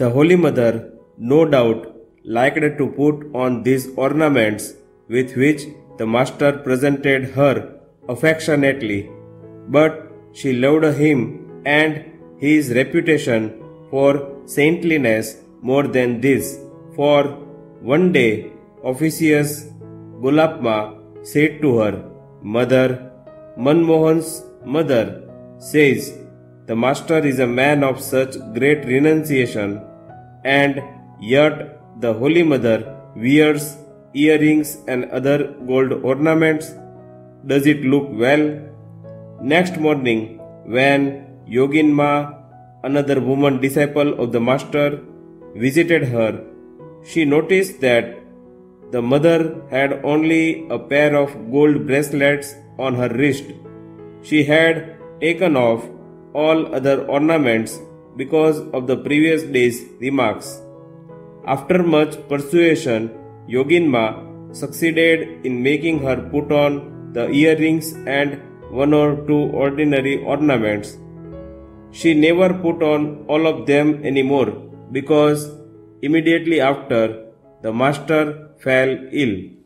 The Holy Mother, no doubt, liked to put on these ornaments with which the Master presented her affectionately, but she loved him and his reputation for saintliness more than this. For one day, Officious Gulapma said to her, Mother, Manmohan's mother says, The Master is a man of such great renunciation, and yet the Holy Mother wears earrings and other gold ornaments. Does it look well? Next morning, when Yoginma, another woman disciple of the Master, visited her, she noticed that the mother had only a pair of gold bracelets on her wrist. She had taken off all other ornaments because of the previous day's remarks. After much persuasion, Yoginma succeeded in making her put on the earrings and one or two ordinary ornaments. She never put on all of them anymore because immediately after the master fell ill.